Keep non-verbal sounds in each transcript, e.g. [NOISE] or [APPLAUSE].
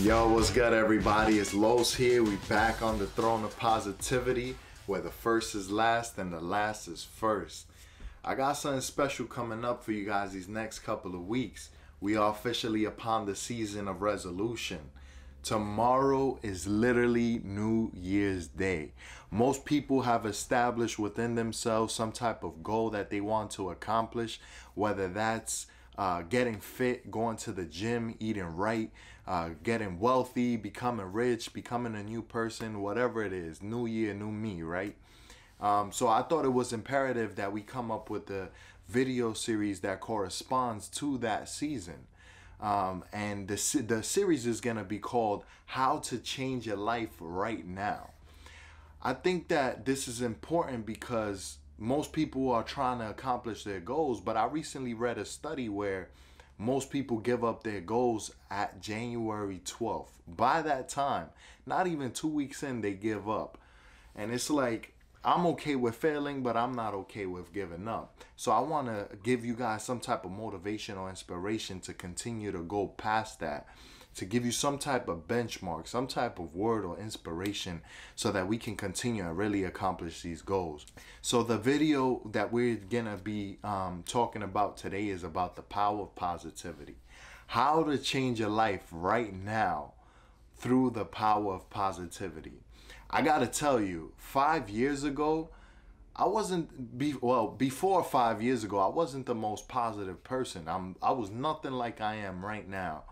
Yo, what's good, everybody? It's Los here. We back on the throne of positivity, where the first is last and the last is first. I got something special coming up for you guys these next couple of weeks. We are officially upon the season of resolution. Tomorrow is literally New Year's Day. Most people have established within themselves some type of goal that they want to accomplish, whether that's uh, getting fit, going to the gym, eating right, uh, getting wealthy, becoming rich, becoming a new person, whatever it is. New year, new me, right? Um, so I thought it was imperative that we come up with a video series that corresponds to that season. Um, and the, the series is going to be called How to Change Your Life Right Now. I think that this is important because most people are trying to accomplish their goals, but I recently read a study where most people give up their goals at January 12th. By that time, not even two weeks in, they give up. And it's like, I'm okay with failing, but I'm not okay with giving up. So I want to give you guys some type of motivation or inspiration to continue to go past that to give you some type of benchmark, some type of word or inspiration so that we can continue and really accomplish these goals. So the video that we're gonna be um, talking about today is about the power of positivity. How to change your life right now through the power of positivity. I gotta tell you, five years ago, I wasn't be well before five years ago. I wasn't the most positive person. I'm I was nothing like I am right now.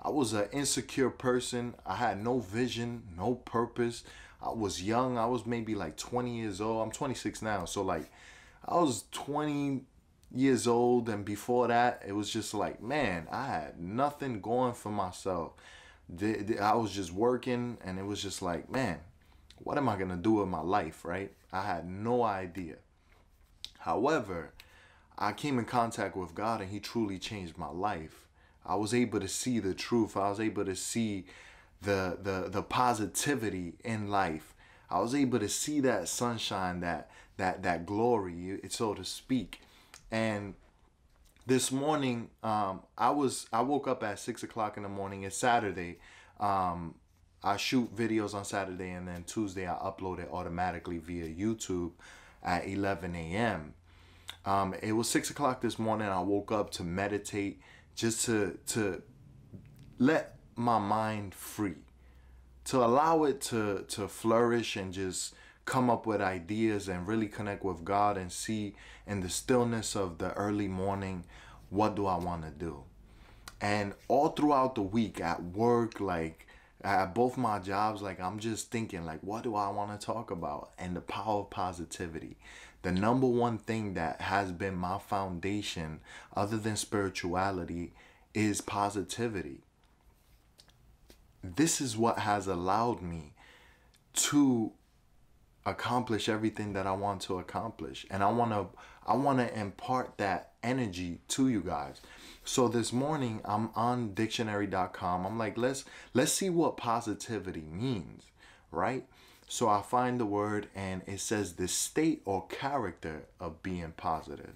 I was an insecure person. I had no vision, no purpose. I was young. I was maybe like 20 years old. I'm 26 now. So like I was 20 years old and before that it was just like, man, I had nothing going for myself. I was just working and it was just like, man, what am I going to do with my life, right? I had no idea. However, I came in contact with God and he truly changed my life I was able to see the truth. I was able to see the the the positivity in life. I was able to see that sunshine, that that that glory, so to speak. And this morning, um, I was I woke up at six o'clock in the morning. It's Saturday. Um, I shoot videos on Saturday, and then Tuesday I upload it automatically via YouTube at 11 a.m. Um, it was six o'clock this morning. I woke up to meditate just to to let my mind free to allow it to to flourish and just come up with ideas and really connect with God and see in the stillness of the early morning what do I want to do? And all throughout the week at work like at both my jobs like I'm just thinking like what do I want to talk about? And the power of positivity the number one thing that has been my foundation other than spirituality is positivity. This is what has allowed me to accomplish everything that I want to accomplish. And I want to I want to impart that energy to you guys. So this morning I'm on dictionary.com I'm like let's let's see what positivity means right so I find the word and it says the state or character of being positive.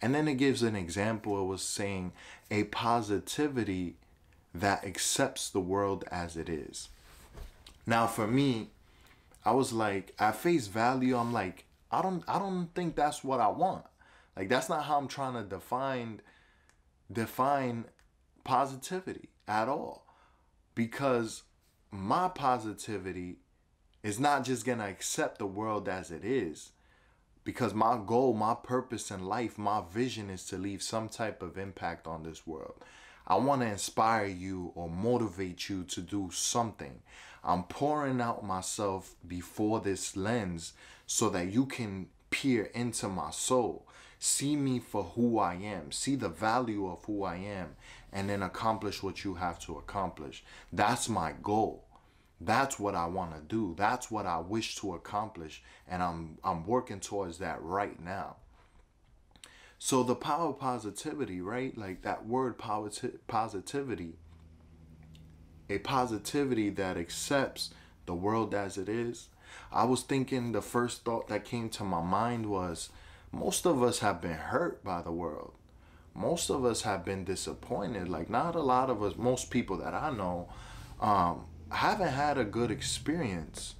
And then it gives an example. It was saying a positivity that accepts the world as it is. Now for me, I was like at face value, I'm like, I don't I don't think that's what I want. Like that's not how I'm trying to define define positivity at all. Because my positivity is not just going to accept the world as it is. Because my goal, my purpose in life, my vision is to leave some type of impact on this world. I want to inspire you or motivate you to do something. I'm pouring out myself before this lens so that you can peer into my soul. See me for who I am. See the value of who I am and then accomplish what you have to accomplish. That's my goal. That's what I want to do. That's what I wish to accomplish and I'm I'm working towards that right now. So the power of positivity, right? Like that word positivity, a positivity that accepts the world as it is. I was thinking the first thought that came to my mind was most of us have been hurt by the world. Most of us have been disappointed. Like not a lot of us, most people that I know um, I haven't had a good experience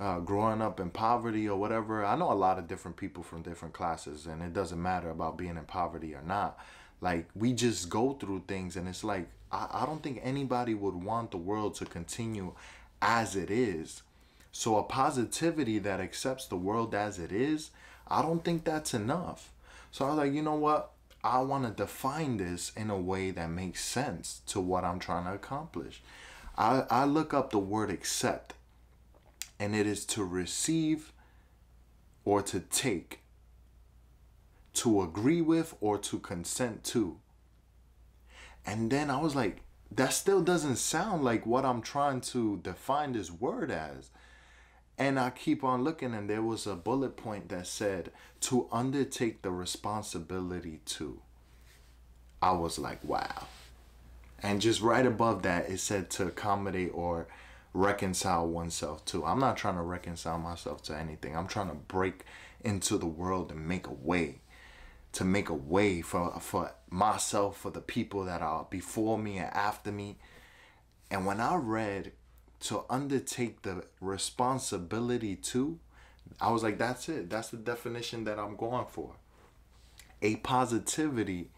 uh, growing up in poverty or whatever. I know a lot of different people from different classes, and it doesn't matter about being in poverty or not. Like, we just go through things, and it's like, I, I don't think anybody would want the world to continue as it is. So, a positivity that accepts the world as it is, I don't think that's enough. So, I was like, you know what? I want to define this in a way that makes sense to what I'm trying to accomplish. I, I look up the word accept and it is to receive or to take, to agree with or to consent to. And then I was like, that still doesn't sound like what I'm trying to define this word as. And I keep on looking, and there was a bullet point that said to undertake the responsibility to. I was like, wow. And just right above that, it said to accommodate or reconcile oneself to. I'm not trying to reconcile myself to anything. I'm trying to break into the world and make a way. To make a way for for myself, for the people that are before me and after me. And when I read to undertake the responsibility to, I was like, that's it. That's the definition that I'm going for. A positivity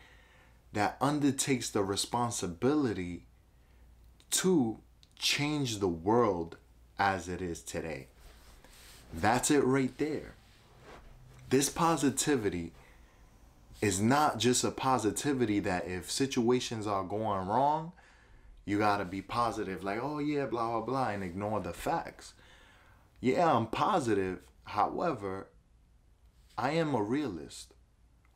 that undertakes the responsibility to change the world as it is today. That's it right there. This positivity is not just a positivity that if situations are going wrong, you got to be positive, like, oh yeah, blah, blah, blah, and ignore the facts. Yeah, I'm positive. However, I am a realist.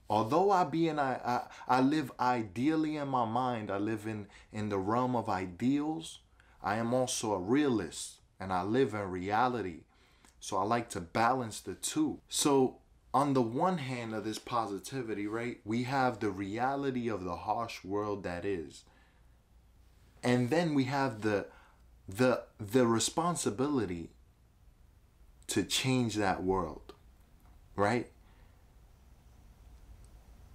Although I be in I, I I live ideally in my mind, I live in in the realm of ideals. I am also a realist and I live in reality. So I like to balance the two. So on the one hand of this positivity, right, we have the reality of the harsh world that is. And then we have the the the responsibility to change that world. Right?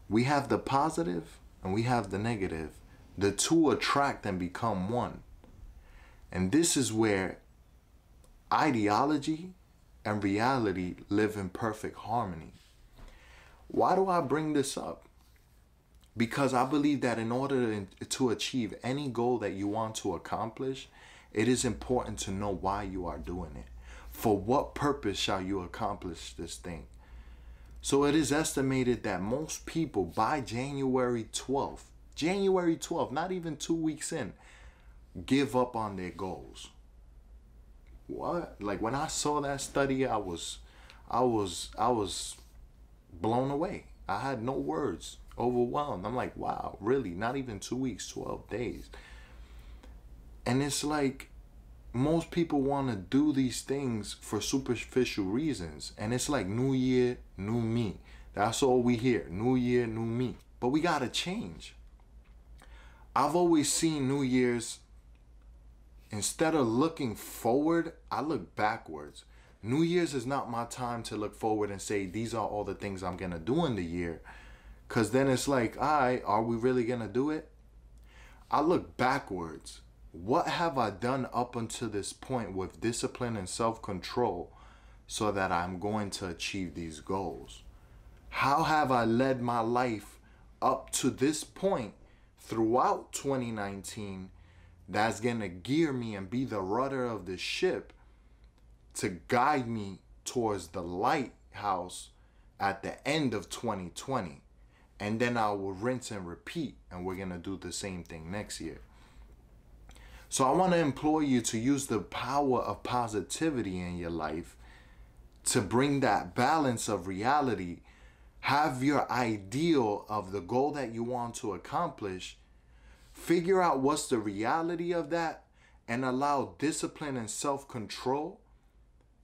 We have the positive and we have the negative. The two attract and become one. And this is where ideology and reality live in perfect harmony. Why do I bring this up? Because I believe that in order to achieve any goal that you want to accomplish, it is important to know why you are doing it. For what purpose shall you accomplish this thing? So it is estimated that most people by January 12th, January 12th, not even two weeks in, give up on their goals. What? Like when I saw that study, I was I was I was blown away. I had no words, overwhelmed. I'm like, wow, really? Not even 2 weeks, 12 days. And it's like most people want to do these things for superficial reasons. And it's like new year, new me. That's all we hear. New year, new me. But we got to change. I've always seen New Year's Instead of looking forward, I look backwards. New Year's is not my time to look forward and say, these are all the things I'm going to do in the year. Because then it's like, right, are we really going to do it? I look backwards. What have I done up until this point with discipline and self control so that I'm going to achieve these goals? How have I led my life up to this point throughout 2019 that's going to gear me and be the rudder of the ship to guide me towards the lighthouse at the end of 2020. And then I will rinse and repeat, and we're going to do the same thing next year. So I want to implore you to use the power of positivity in your life to bring that balance of reality. Have your ideal of the goal that you want to accomplish Figure out what's the reality of that and allow discipline and self control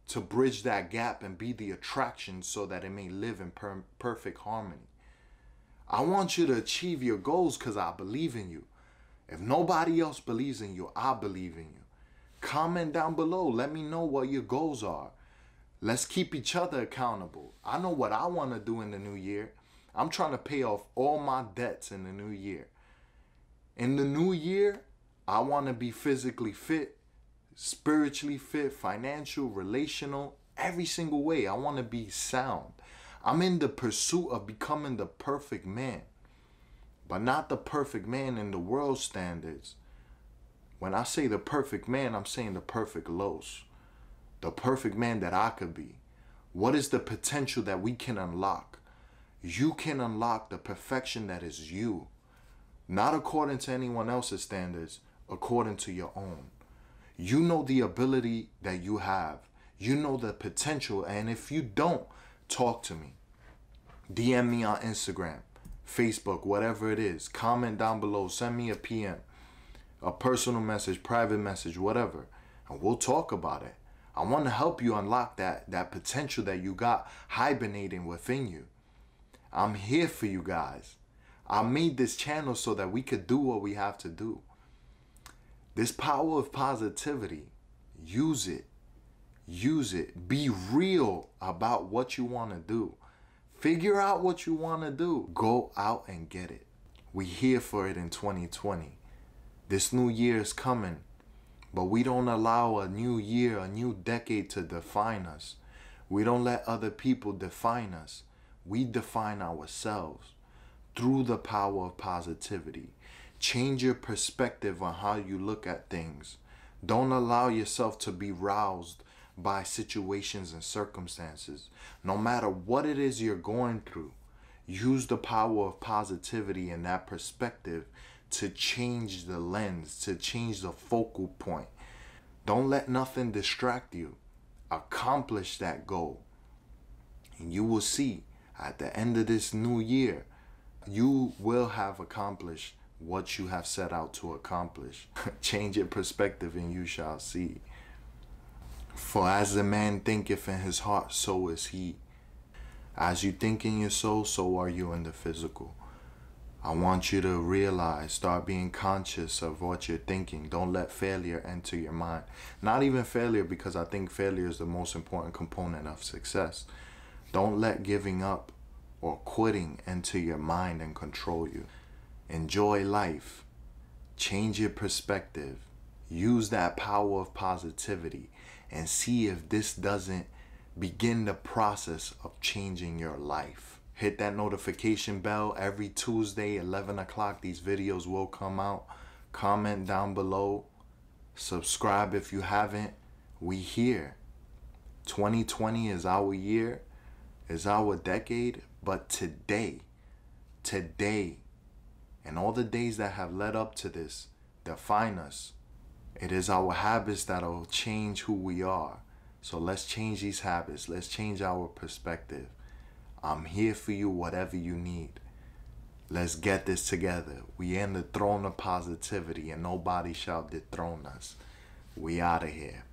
to bridge that gap and be the attraction so that it may live in per- perfect harmony. I want you to achieve your goals because I believe in you. If nobody else believes in you, I believe in you. Comment down below. Let me know what your goals are. Let's keep each other accountable. I know what I want to do in the new year. I'm trying to pay off all my debts in the new year. In the new year, I want to be physically fit, spiritually fit, financial, relational, every single way. I want to be sound. I'm in the pursuit of becoming the perfect man, but not the perfect man in the world standards. When I say the perfect man, I'm saying the perfect Los, the perfect man that I could be. What is the potential that we can unlock? You can unlock the perfection that is you, not according to anyone else's standards, according to your own. You know the ability that you have. You know the potential. And if you don't, talk to me. DM me on Instagram, Facebook, whatever it is. Comment down below. Send me a PM, a personal message, private message, whatever. And we'll talk about it. I want to help you unlock that, that potential that you got hibernating within you. I'm here for you guys. I made this channel so that we could do what we have to do. This power of positivity, use it. Use it. Be real about what you want to do. Figure out what you want to do. Go out and get it. We here for it in 2020. This new year is coming, but we don't allow a new year, a new decade to define us. We don't let other people define us. We define ourselves through the power of positivity. Change your perspective on how you look at things. Don't allow yourself to be roused by situations and circumstances. No matter what it is you're going through, use the power of positivity and that perspective to change the lens, to change the focal point. Don't let nothing distract you. Accomplish that goal. And you will see at the end of this new year, you will have accomplished what you have set out to accomplish. [LAUGHS] Change your perspective and you shall see. For as a man thinketh in his heart, so is he. As you think in your soul, so are you in the physical. I want you to realize, start being conscious of what you're thinking. Don't let failure enter your mind. Not even failure, because I think failure is the most important component of success. Don't let giving up or quitting enter your mind and control you. Enjoy life. Change your perspective. Use that power of positivity and see if this doesn't begin the process of changing your life. Hit that notification bell every Tuesday, 11 o'clock. These videos will come out. Comment down below. Subscribe if you haven't. We here. 2020 is our year, is our decade, but today, today, and all the days that have led up to this define us. It is our habits that'll change who we are. So let's change these habits. Let's change our perspective. I'm here for you, whatever you need. Let's get this together. We in the throne of positivity and nobody shall dethrone us. We out of here.